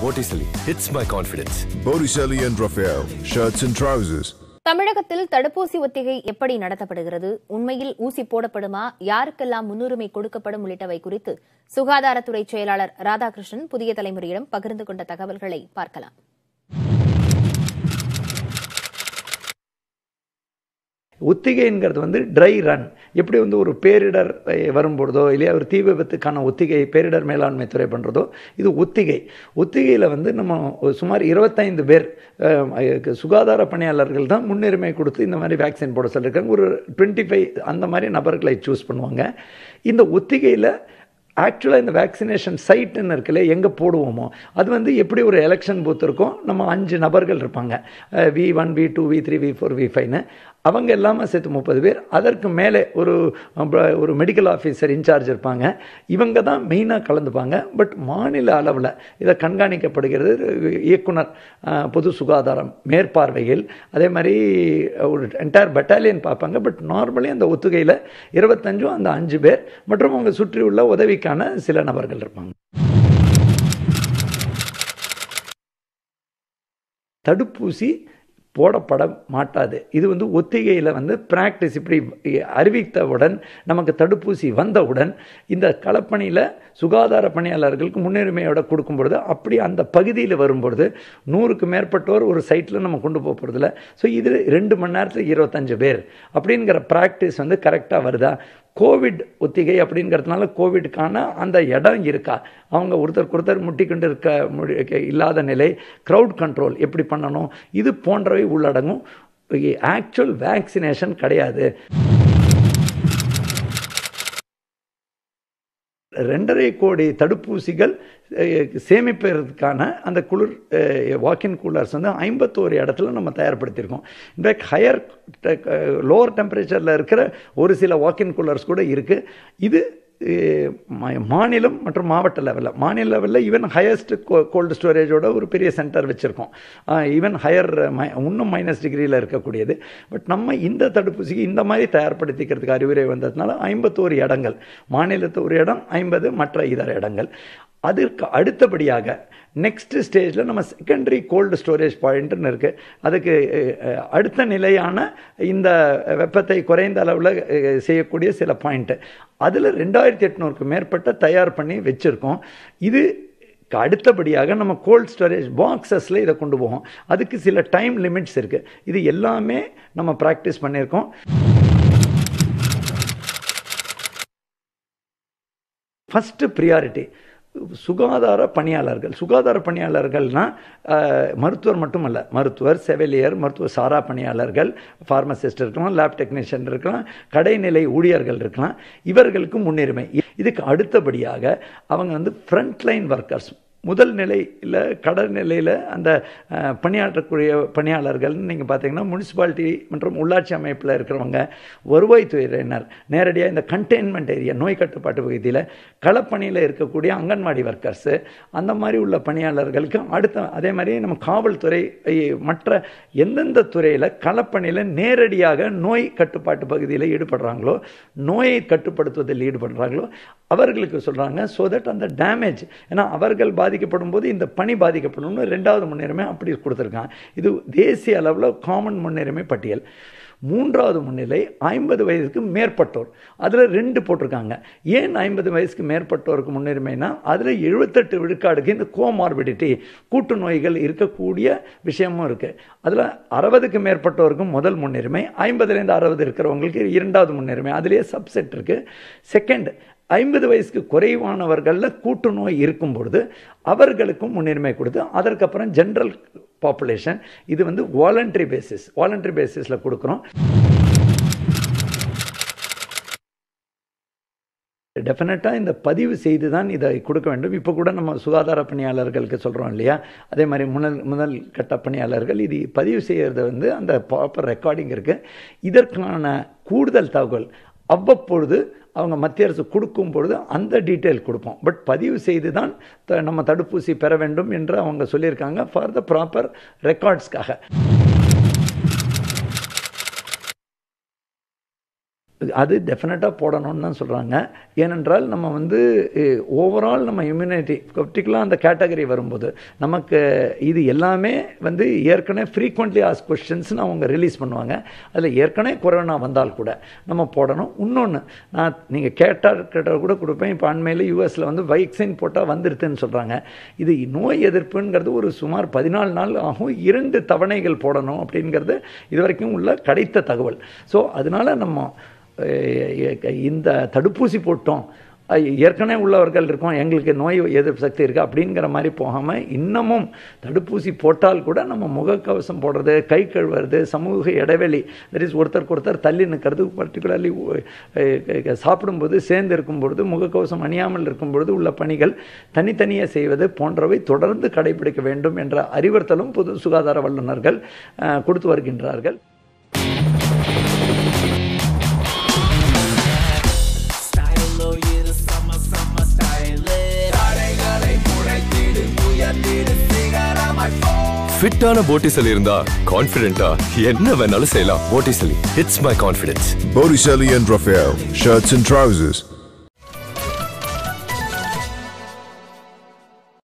Botticelli hits my confidence. Botticelli and Raphael, shirts and trousers. தமிழகத்தில் தடுப்பூசி ஒத்திகை எப்படி நடத்தப்படுகிறது உண்மையில் ஊசி போடப்படுமா யாருக்கெல்லாம் முன்னுரிமை கொடுக்கப்படும் உள்ளிட்டவை குறித்து சுகாதாரத்துறை செயலாளர் ராதாகிருஷ்ணன் புதிய தலைமுறையிடம் பகிர்ந்து கொண்ட தகவல்களை பார்க்கலாம் ஒத்திகைங்கிறது வந்து ட்ரை ரன் எப்படி வந்து ஒரு பேரிடர் வரும்பொழுதோ இல்லையா ஒரு தீ விபத்துக்கான ஒத்திகை பேரிடர் மேலாண்மை துறை பண்ணுறதோ இது ஒத்திகை ஒத்திகையில் வந்து நம்ம சுமார் இருபத்தைந்து பேர் சுகாதார பணியாளர்கள் தான் முன்னுரிமை கொடுத்து இந்த மாதிரி வேக்சின் போட சொல்லியிருக்காங்க. ஒரு டுவெண்ட்டி ஃபைவ் அந்த மாதிரி நபர்களை சூஸ் பண்ணுவாங்க. இந்த ஒத்திகையில் ஆக்சுவலாக இந்த வேக்சினேஷன் சைட்டுன்னு இருக்குல்ல எங்கே போடுவோமோ அது வந்து எப்படி ஒரு எலெக்ஷன் பூத் இருக்கும் நம்ம அஞ்சு நபர்கள் இருப்பாங்க. V one V two V three V four V ஃபைவ்னு அவங்க எல்லாமே சேர்த்து முப்பது பேர். அதற்கு மேலே ஒரு ஒரு மெடிக்கல் ஆஃபீஸர் இன்சார்ஜ் இருப்பாங்க. இவங்க தான் மெயினாக கலந்துப்பாங்க. பட் மாநில அளவில் இதை கண்காணிக்கப்படுகிறது இயக்குனர் பொது சுகாதாரம் மேற்பார்வையில். அதே மாதிரி ஒரு என்டையர் பட்டாலியன் பார்ப்பாங்க. பட் நார்மலி அந்த ஒத்துகையில் இருபத்தஞ்சும் அந்த அஞ்சு பேர். மற்றும் அவங்க சுற்றியுள்ள உதவிக்கான சில நபர்கள் இருப்பாங்க. தடுப்பூசி போடப்பட மாட்டாது. இது வந்து ஒத்திகையில் வந்து ப்ராக்டிஸ் இப்படி அறிவித்தவுடன் நமக்கு தடுப்பூசி வந்தவுடன் இந்த களப்பணியில் சுகாதார பணியாளர்களுக்கு முன்னுரிமையோட கொடுக்கும் பொழுது அப்படி அந்த பகுதியில் வரும்பொழுது நூறுக்கு மேற்பட்டோர் ஒரு சைட்டில் நம்ம கொண்டு போக போகிறதில்ல ஸோ இது ரெண்டு மணி நேரத்தில் இருபத்தஞ்சு பேர். அப்படிங்கிற ப்ராக்டிஸ் வந்து கரெக்டாக வருதா? கோவிட் ஒத்திகை அப்படிங்கிறதுனால கோவிடுக்கான அந்த இடம் இருக்கா? அவங்க ஒருத்தருக்கு ஒருத்தர் முட்டிக்கொண்டு இருக்க முடி- இல்லாத நிலை க்ரௌட் கண்ட்ரோல் எப்படி பண்ணணும்? இது போன்றவை உள்ளடங்கும். ஆக்சுவல் வேக்சினேஷன் கிடையாது. ரெண்டரை கோடி தடுப்பூசிகள் சேமிப்பதற்கான அந்த குளிர் வாக்கின் கூலர்ஸ் வந்து ஐம்பத்தோரு இடத்துல நம்ம தயார்படுத்தியிருக்கோம். இன்ஃபேக்ட் ஹையர் லோவர் டெம்பரேச்சரில் இருக்கிற ஒரு சில வாக்கின் கூலர்ஸ் கூட இருக்குது இது மாநிலம் மற்றும் மாவட்ட லெவலில் மாநில லெவலில் ஈவன் ஹையஸ்ட் கோல்டு ஸ்டோரேஜோட ஒரு பெரிய சென்டர் வச்சுருக்கோம். ஈவன் ஹையர் இன்னும் மைனஸ் டிகிரியில் இருக்கக்கூடியது. பட் நம்ம இந்த தடுப்பூசிக்கு இந்த மாதிரி தயார்படுத்திக்கிறதுக்கு அறிவுரை வந்ததுனால ஐம்பத்தோரு இடங்கள். மாநிலத்து ஒரு இடம் ஐம்பது மற்ற இதர இடங்கள். அதற்கு அடுத்தபடியாக நெக்ஸ்ட் ஸ்டேஜில் நம்ம செகண்டரி கோல்டு ஸ்டோரேஜ் பாயிண்ட்னு இருக்குது அதுக்கு அடுத்த நிலையான இந்த வெப்பத்தை குறைந்த அளவில் செய்யக்கூடிய சில பாயிண்ட்டு அதில் ரெண்டாயிரத்தி எட்நூறுக்கு மேற்பட்ட தயார் பண்ணி வச்சுருக்கோம். இது அடுத்தபடியாக நம்ம கோல்ட் ஸ்டோரேஜ் பாக்ஸஸில் இதை கொண்டு போவோம். அதுக்கு சில டைம் லிமிட்ஸ் இருக்குது இது எல்லாமே நம்ம ப்ராக்டிஸ் பண்ணியிருக்கோம். ஃபஸ்ட்டு ப்ரியாரிட்டி சுகாதார பணியாளர்கள். சுகாதார பணியாளர்கள்னா மருத்துவர் மருத்துவர் மட்டுமல்ல. மருத்துவர் செவிலியர் மருத்துவ சாரா பணியாளர்கள் ஃபார்மசிஸ்ட் இருக்கலாம் லேப் டெக்னீஷியன் இருக்கலாம் கடைநிலை ஊழியர்கள் இருக்கலாம். இவர்களுக்கு முன்னுரிமை. இதுக்கு அடுத்தபடியாக அவங்க வந்து ஃப்ரண்ட்லைன் ஒர்க்கர்ஸ் முதல் நிலையில் கடல் நிலையில் அந்த பணியாற்றக்கூடிய பணியாளர்கள்னு நீங்கள் பார்த்தீங்கன்னா முனிசிபாலிட்டி மற்றும் உள்ளாட்சி அமைப்பில் இருக்கிறவங்க வருவாய்த்துறையினர் நேரடியாக இந்த கண்டெய்ன்மெண்ட் ஏரியா நோய் கட்டுப்பாட்டு பகுதியில் களப்பணியில் இருக்கக்கூடிய அங்கன்வாடி ஒர்க்கர்ஸு அந்த மாதிரி உள்ள பணியாளர்களுக்கு அடுத்த அதே மாதிரி நம்ம காவல்துறை மற்ற எந்தெந்த துறையில் களப்பணியில் நேரடியாக நோய் கட்டுப்பாட்டு பகுதியில் ஈடுபடுறாங்களோ நோயை கட்டுப்படுத்துவதில் ஈடுபடுறாங்களோ அவர்களுக்கு சொல்கிறாங்க ஸோ தட் அந்த டேமேஜ் ஏன்னா அவர்கள் பாதிக்கப்படும் போது இந்த பணி பாதிக்கப்படணும்னு ரெண்டாவது முன்னுரிமை அப்படி கொடுத்துருக்காங்க. இது தேசிய அளவில் காமன் முன்னுரிமை பட்டியல். மூன்றாவது முன்னிலை ஐம்பது வயதுக்கு மேற்பட்டோர். அதில் ரெண்டு போட்டிருக்காங்க. ஏன் ஐம்பது வயசுக்கு மேற்பட்டோருக்கு முன்னுரிமைனா அதில் எழுபத்தெட்டு விழுக்காடுக்கு இந்த கோமார்பிடிட்டி கூட்டு நோய்கள் இருக்கக்கூடிய விஷயமும் இருக்குது அதில் அறுபதுக்கு மேற்பட்டோருக்கும் முதல் முன்னுரிமை ஐம்பதுலேருந்து அறுபது இருக்கிறவங்களுக்கு இரண்டாவது முன்னுரிமை அதிலேயே சப்செட் இருக்குது செகண்ட் ஐம்பது வயசுக்கு குறைவானவர்களில் கூட்டு நோய் இருக்கும் பொழுது அவர்களுக்கும் முன்னுரிமை கொடுத்து அதற்கப்புறம் ஜென்ரல் பாப்புலேஷன் இது வந்து வாலண்டரி பேசிஸ் வாலண்டரி பேசிஸில் கொடுக்குறோம். டெஃபினட்டாக இந்த பதிவு செய்து தான் இதை கொடுக்க வேண்டும். இப்போ கூட நம்ம சுகாதார பணியாளர்களுக்கு சொல்கிறோம் இல்லையா? அதே மாதிரி முதல் முதல் கட்ட பணியாளர்கள் இது பதிவு செய்கிறது வந்து அந்த ப்ராப்பர் ரெக்கார்டிங் இருக்குது இதற்கான கூடுதல் தகவல் அவ்வப்பொழுது அவங்க மத்திய அரசு கொடுக்கும் பொழுது அந்த டீட்டெயில் கொடுப்போம். பட் பதிவு செய்து தான் த- நம்ம தடுப்பூசி பெற வேண்டும் என்று அவங்க சொல்லியிருக்காங்க ஃபார் த ப்ராப்பர் ரெக்கார்ட்ஸ்க்காக அது டெஃபினட்டாக போடணும்னு தான் சொல்கிறாங்க ஏனென்றால் நம்ம வந்து ஓவரால் நம்ம இம்யூனிட்டி பர்டிகுலராக அந்த கேட்டகரி வரும்போது நமக்கு இது எல்லாமே வந்து ஏற்கனவே ஃப்ரீக்வெண்ட்லி ஆஸ் கொஸ்டின்ஸ்னு அவங்க ரிலீஸ் பண்ணுவாங்க. அதில் ஏற்கனவே கொரோனா வந்தால் கூட நம்ம போடணும். இன்னொன்று நான் நீங்கள் கேட்டால் கேட்டால் கூட கொடுப்பேன். இப்போ அண்மையில் யூஎஸில் வந்து வைக்சின் போட்டால் வந்துருதுன்னு சொல்கிறாங்க இது நோய் எதிர்ப்புங்கிறது ஒரு சுமார் பதினாலு நாள் ஆகும். இரண்டு தவணைகள் போடணும் அப்படிங்கிறது இது வரைக்கும் உள்ள கிடைத்த தகவல். ஸோ அதனால நம்ம இந்த தடுப்பூசி போட்டோம். ஏற்கனவே உள்ளவர்கள் இருக்கோம். எங்களுக்கு நோய் எதிர்ப்பு சக்தி இருக்குது அப்படிங்கிற மாதிரி போகாமல் இன்னமும் தடுப்பூசி போட்டால் கூட நம்ம முகக்கவசம் போடுறது கை கழுவுறது சமூக இடைவெளி தட் இஸ் ஒருத்தருக்கு ஒருத்தர் தள்ளி நிற்கிறது பர்டிகுலர்லி சாப்பிடும்போது சேர்ந்து இருக்கும் பொழுது முகக்கவசம் அணியாமல் இருக்கும் பொழுது உள்ள பணிகள் தனித்தனியாக செய்வது போன்றவை தொடர்ந்து கடைபிடிக்க வேண்டும் என்ற அறிவுறுத்தலும் பொது சுகாதார வல்லுநர்கள் கொடுத்து வருகின்றார்கள். ஃபிட்டான போட்டிசலி இருந்தா கான்ஃபிடென்ட்டா என்ன வேணாலும் செய்யலாம். போட்டிசலி it's my confidence Botticelli and ruffle shirts and trousers